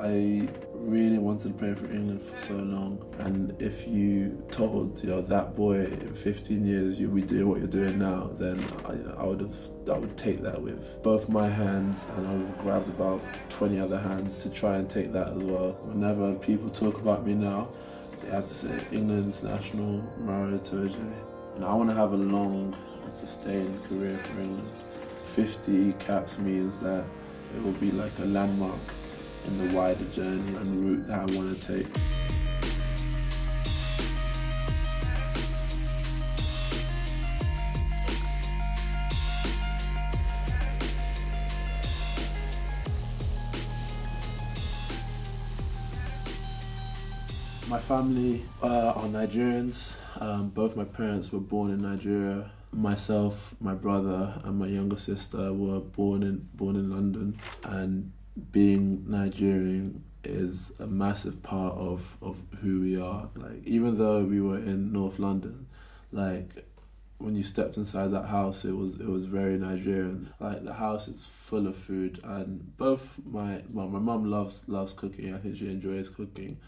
I really wanted to play for England for so long, and if you told you know that boy in 15 years you'll be doing what you're doing now, then I, you know, I would have I would take that with both my hands, and I would have grabbed about 20 other hands to try and take that as well. Whenever people talk about me now, they have to say England international Maro Itoje. And I want to have a long and sustained career for England. 50 caps means that it will be like a landmark the wider journey and route that I want to take. My family uh, are Nigerians. Um, both my parents were born in Nigeria. Myself, my brother, and my younger sister were born in born in London, and being Nigerian is a massive part of, of who we are. Like even though we were in North London, like when you stepped inside that house it was it was very Nigerian. Like the house is full of food and both my well, my mum loves loves cooking, I think she enjoys cooking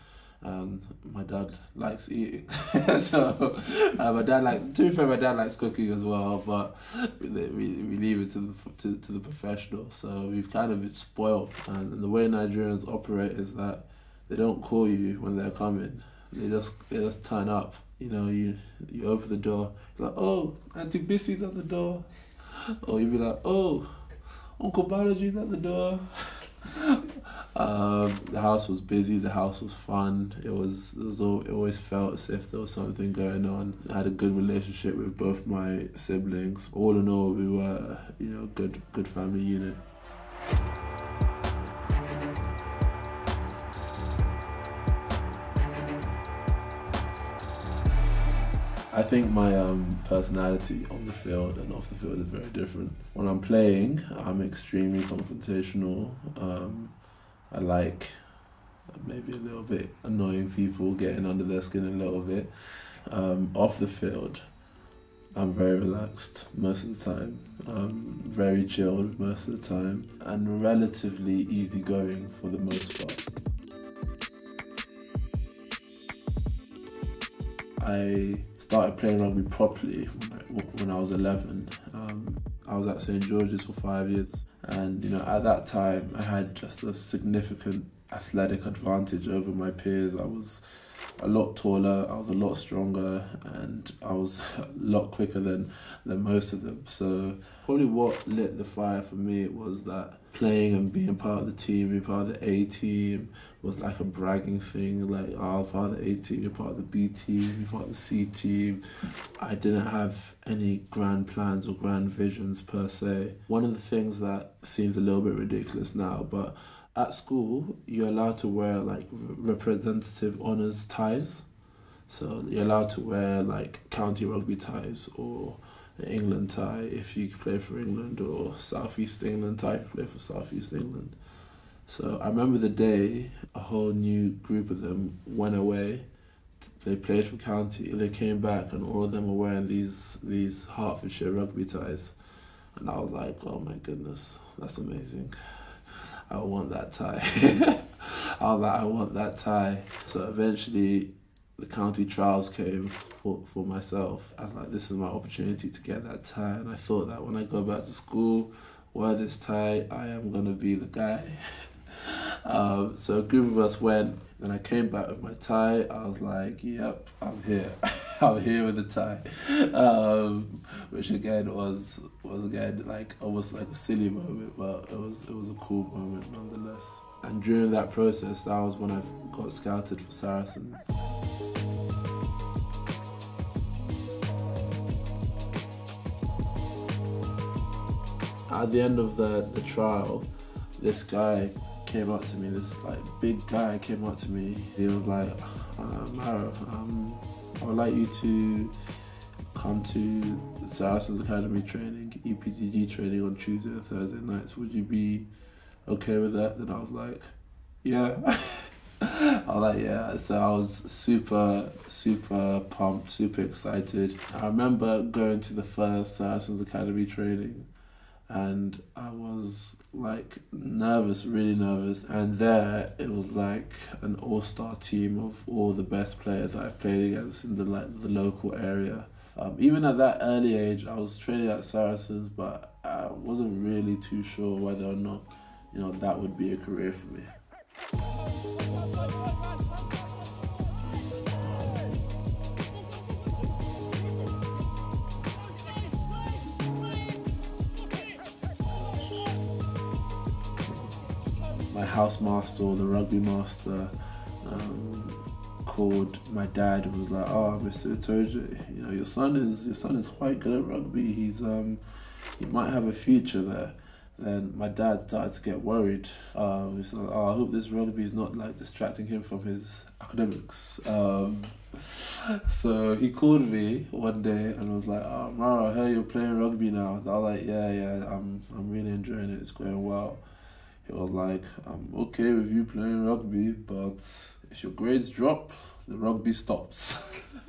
and my dad likes eating. so uh, my dad like to be fair, my dad likes cooking as well, but we, we leave it to the to, to the professional. So we've kind of been spoiled, and the way Nigerians operate is that they don't call you when they're coming. They just they just turn up. You know, you you open the door, like, oh, Auntie Bissy's at the door, or you'd be like, oh, Uncle Balaji's at the door. Um, the house was busy. The house was fun. It was. It was. All, it always felt as if there was something going on. I had a good relationship with both my siblings. All in all, we were, you know, good, good family unit. I think my um, personality on the field and off the field is very different. When I'm playing, I'm extremely confrontational. Um, I like maybe a little bit annoying people, getting under their skin a little bit. Um, off the field, I'm very relaxed most of the time. I'm very chilled most of the time, and relatively easygoing for the most part. I started playing rugby properly when I, when I was 11. I was at St George's for five years. And you know, at that time, I had just a significant athletic advantage over my peers. I was a lot taller, I was a lot stronger, and I was a lot quicker than than most of them. So probably what lit the fire for me was that playing and being part of the team, being part of the A team was like a bragging thing. Like, oh, I'm part of the A team, you're part of the B team, you're part of the C team. I didn't have any grand plans or grand visions per se. One of the things that seems a little bit ridiculous now, but at school, you're allowed to wear like representative honours ties. So you're allowed to wear like county rugby ties or England tie if you play for England or Southeast England tie if you play for Southeast England. So I remember the day a whole new group of them went away. They played for county. They came back and all of them were wearing these these Hertfordshire rugby ties, and I was like, oh my goodness, that's amazing. I want that tie. I was like, I want that tie. So eventually the county trials came for, for myself. I was like, this is my opportunity to get that tie. And I thought that when I go back to school, wear this tie, I am going to be the guy. um, so a group of us went. Then I came back with my tie. I was like, yep, I'm here. I'm here with the tie. Um, which again was was again like almost like a silly moment, but it was it was a cool moment nonetheless. And during that process, that was when I got scouted for Saracens. At the end of the, the trial, this guy came up to me, this like big guy came up to me. He was like, uh, um, I would like you to come to Saracens Academy training, EPDG training on Tuesday and Thursday nights. Would you be okay with that? Then I was like, yeah. I was like, yeah. So I was super, super pumped, super excited. I remember going to the first Saracens Academy training and I was like nervous, really nervous. And there it was like an all-star team of all the best players that I've played against in the like the local area. Um, even at that early age, I was training at Saracens, but I wasn't really too sure whether or not, you know, that would be a career for me. my housemaster or the rugby master um, called my dad and was like, "Oh, Mr. Itoje, you know your son is your son is quite good at rugby. He's um, he might have a future there." Then my dad started to get worried. Um, he's like, "Oh, I hope this rugby is not like distracting him from his academics." Um, so he called me one day and was like, "Oh, Maro, I heard you're playing rugby now." I was like, "Yeah, yeah, I'm I'm really enjoying it. It's going well." He was like, I'm okay with you playing rugby, but if your grades drop, the rugby stops.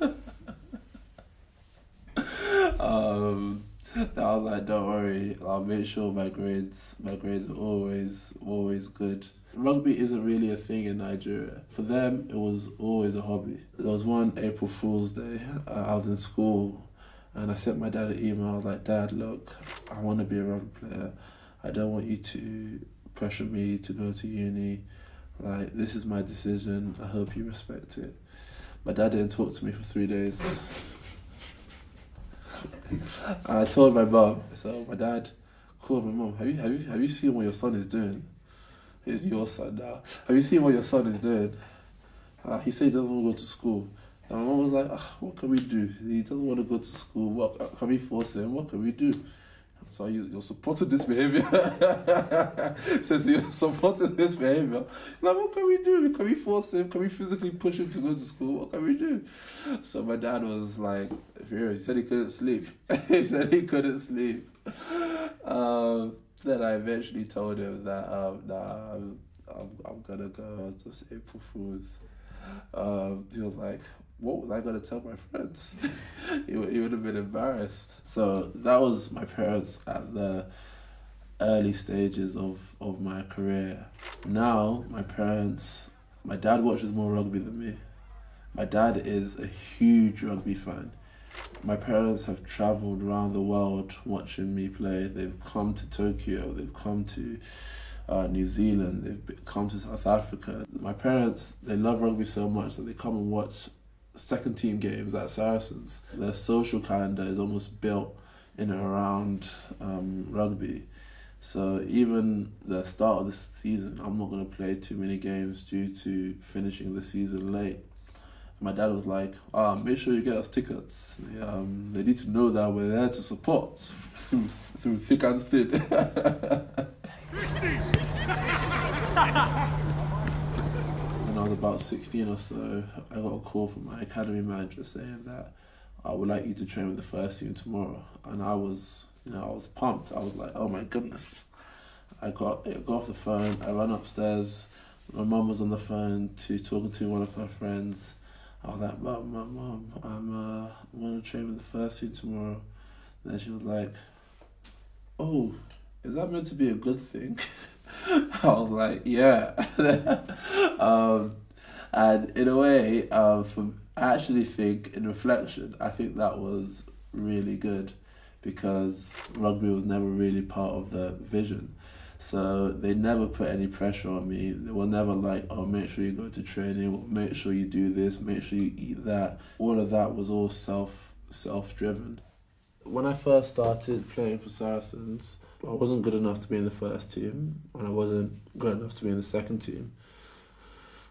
um, I was like, don't worry, I'll make sure my grades, my grades are always, always good. Rugby isn't really a thing in Nigeria. For them, it was always a hobby. There was one April Fool's Day. Uh, I was in school, and I sent my dad an email. I was like, Dad, look, I want to be a rugby player. I don't want you to pressure me to go to uni. Like, this is my decision. I hope you respect it. My dad didn't talk to me for three days. And I told my mom, so my dad called my mom, have you, have you, have you seen what your son is doing? It's your son now. Have you seen what your son is doing? Uh, he said he doesn't want to go to school. And my mom was like, ah, what can we do? He doesn't want to go to school. What can we force him? What can we do? So you, you're supporting this behavior. Since you're supporting this behavior. Like, what can we do? Can we force him? Can we physically push him to go to school? What can we do? So my dad was like, he said he couldn't sleep. he said he couldn't sleep. Um, then I eventually told him that um, nah, I'm, I'm, I'm gonna go. Just April Fools. Um, he was like, what was I going to tell my friends? he, he would have been embarrassed. So that was my parents at the early stages of, of my career. Now, my parents, my dad watches more rugby than me. My dad is a huge rugby fan. My parents have traveled around the world watching me play. They've come to Tokyo, they've come to uh, New Zealand, they've come to South Africa. My parents, they love rugby so much that they come and watch second team games at Saracens. Their social calendar is almost built in and around um, rugby. So even the start of the season, I'm not going to play too many games due to finishing the season late. My dad was like, "Ah, make sure you get us tickets. Um, they need to know that we're there to support through through thick and thin." I was about 16 or so, I got a call from my academy manager saying that I would like you to train with the first team tomorrow. And I was, you know, I was pumped. I was like, oh my goodness. I got, I got off the phone, I ran upstairs. My mum was on the phone to talking to one of her friends. I was like, mum, mum, mum, I'm, uh, I'm going to train with the first team tomorrow. And then she was like, oh, is that meant to be a good thing? I was like, yeah. um, and in a way, um, from, I actually think, in reflection, I think that was really good because rugby was never really part of the vision. So they never put any pressure on me. They were never like, oh, make sure you go to training, make sure you do this, make sure you eat that. All of that was all self self driven. When I first started playing for Saracens, I wasn't good enough to be in the first team, and I wasn't good enough to be in the second team.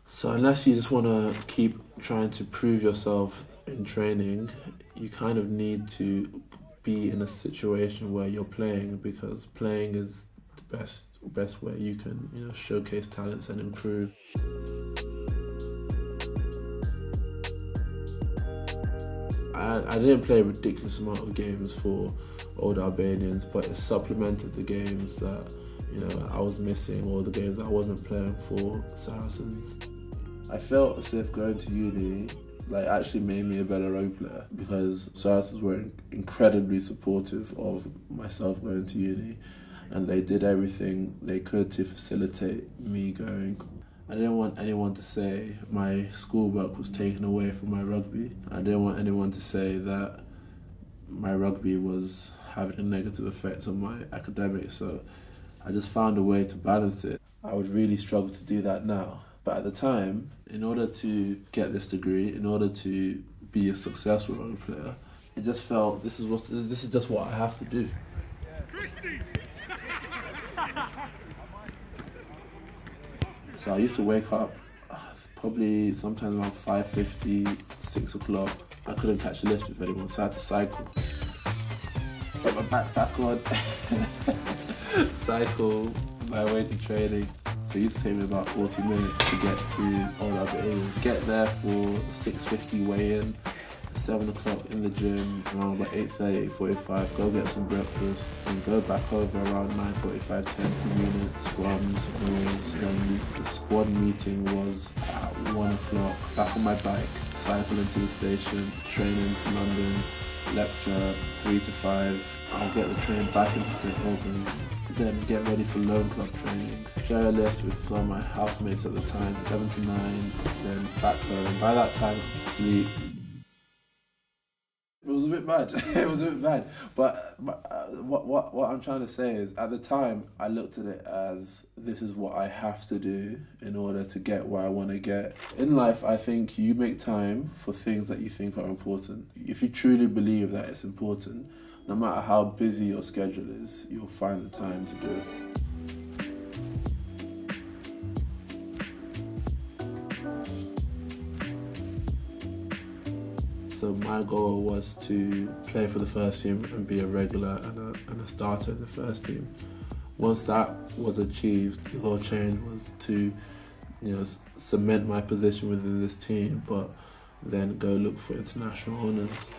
So unless you just want to keep trying to prove yourself in training, you kind of need to be in a situation where you're playing because playing is the best best way you can you know showcase talents and improve. I, I didn't play a ridiculous amount of games for old Albanians, but it supplemented the games that you know I was missing or the games I wasn't playing for Saracens. I felt as if going to uni like actually made me a better rugby player because Saracens were incredibly supportive of myself going to uni and they did everything they could to facilitate me going. I didn't want anyone to say my schoolwork was taken away from my rugby. I didn't want anyone to say that my rugby was having a negative effect on my academics. So I just found a way to balance it. I would really struggle to do that now. But at the time, in order to get this degree, in order to be a successful rugby player, it just felt this is what this is just what I have to do. So I used to wake up uh, probably sometimes around 5.50, 6 o'clock. I couldn't catch a lift with anyone, so I had to cycle. Put my backpack on, cycle my way to training. So it used to take me about 40 minutes to get to Old Albanians Get there for 6.50 weigh-in, 7 o'clock in the gym, around about 8.30, 8.45, go get some breakfast, and go back over around 9.45, 10 for units, scrums. Then the squad meeting was at 1 o'clock, back on my bike, cycle into the station, train to London, lecture 3 to 5, I'll get the train back into St Albans, then get ready for Loan Club training. Share a list with some of my housemates at the time, 7 to 9, then back home. By that time, sleep, bit bad. it was a bit bad. But, but uh, what what what I'm trying to say is, at the time, I looked at it as this is what I have to do in order to get where I want to get. In life, I think you make time for things that you think are important. If you truly believe that it's important, no matter how busy your schedule is, you'll find the time to do it. So my goal was to play for the first team and be a regular and a, and a starter in the first team. Once that was achieved, the whole change was to, you know, cement my position within this team, but then go look for international honours.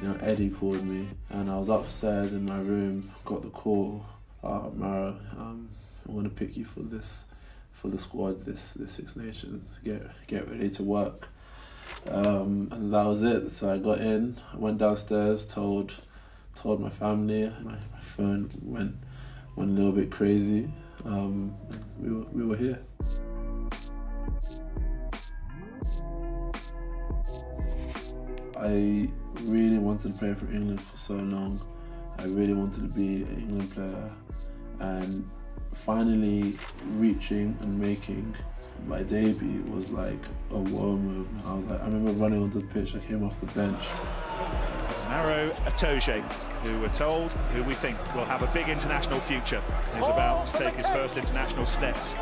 You know, Eddie called me and I was upstairs in my room, got the call, uh, Maro, um, I want to pick you for this, for the squad, this, this Six Nations, get, get ready to work. Um, and that was it. So I got in, I went downstairs, told, told my family, my, my phone went, went a little bit crazy. Um, we were, we were here. I really wanted to play for England for so long. I really wanted to be an England player and finally reaching and making my debut was like a wow moment. I was like, I remember running onto the pitch, I came off the bench. Maro Itoje, who we're told, who we think will have a big international future, is about to take his first international steps,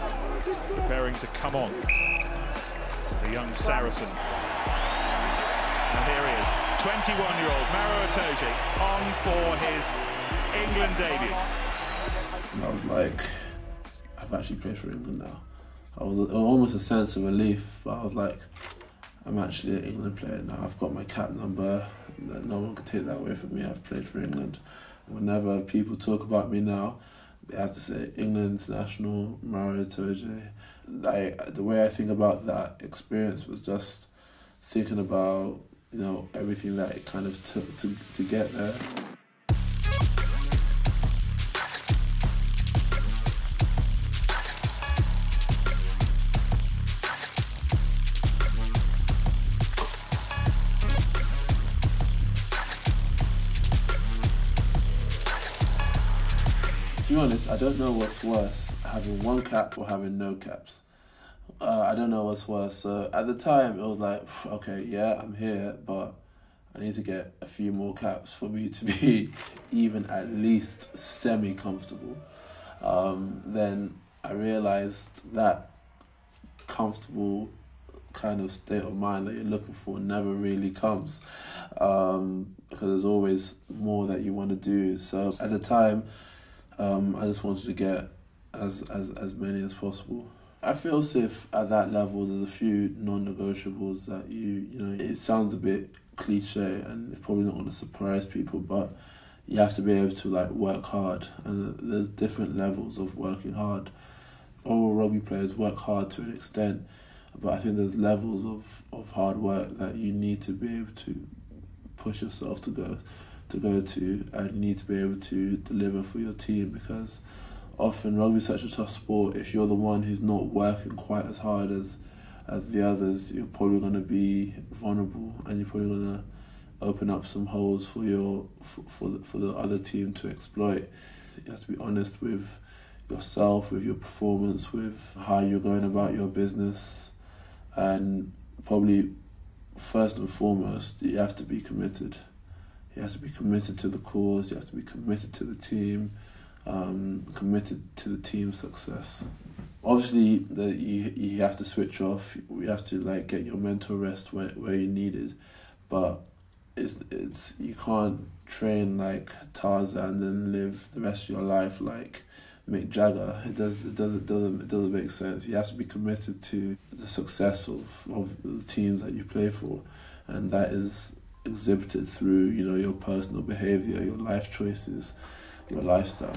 preparing to come on. The young Saracen and here he is, 21-year-old Maro Itoje on for his England debut. And I was like, I've actually played for England now. I was almost a sense of relief, but I was like, I'm actually an England player now. I've got my cap number. No one can take that away from me. I've played for England. Whenever people talk about me now, they have to say England international, Maro Itoje. I, the way I think about that experience was just thinking about you know, everything that it kind of took to, to get there. To be honest, I don't know what's worse, having one cap or having no caps uh, I don't know what's worse. So at the time, it was like, okay, yeah, I'm here, but I need to get a few more caps for me to be even at least semi comfortable. Um, then I realized that comfortable kind of state of mind that you're looking for never really comes um, because there's always more that you want to do. So at the time, um, I just wanted to get as, as, as many as possible. I feel as if at that level. There's a few non-negotiables that you you know. It sounds a bit cliche and it's probably not going to surprise people, but you have to be able to like work hard, and there's different levels of working hard. All rugby players work hard to an extent, but I think there's levels of, of hard work that you need to be able to push yourself to go to go to and need to be able to deliver for your team because often rugby is such a tough sport. If you're the one who's not working quite as hard as as the others you're probably going to be vulnerable and you're probably going to open up some holes for your for, for the, for the other team to exploit. You have to be honest with yourself with your performance with how you're going about your business. And probably first and foremost you have to be committed. You have to be committed to the cause you have to be committed to the team um, committed to the team's success obviously the, you you have to switch off you have to like get your mental rest where, where you need it but it's it's you can't train like Tarzan and then live the rest of your life like Mick Jagger. It does it doesn't doesn't it doesn't make sense. You have to be committed to the success of, of the teams that you play for, and that is exhibited through you know your personal behavior, your life choices, your lifestyle.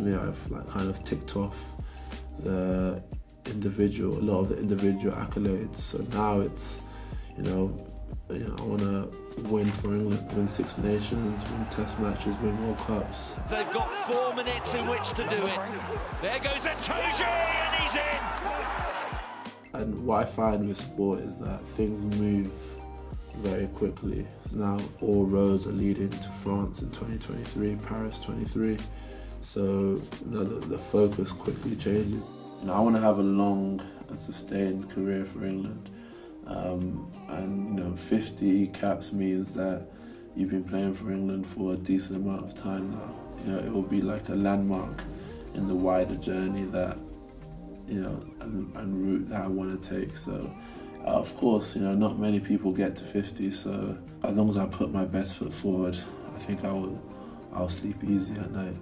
Unfortunately, I've like kind of ticked off the individual, a lot of the individual accolades. So now it's, you know, you know, I want to win for England, win Six Nations, win Test matches, win World Cups. They've got four minutes in which to do it. There goes Itoje, and he's in. And what I find with sport is that things move very quickly. Now all roads are leading to France in 2023, Paris 23. So the, the focus quickly changes. You know, I want to have a long and sustained career for England. Um, and you know, 50 caps means that you've been playing for England for a decent amount of time now. You know, it will be like a landmark in the wider journey that you know and, and route that I want to take. So, uh, of course, you know, not many people get to 50. So, as long as I put my best foot forward, I think I will. I'll sleep easy at night.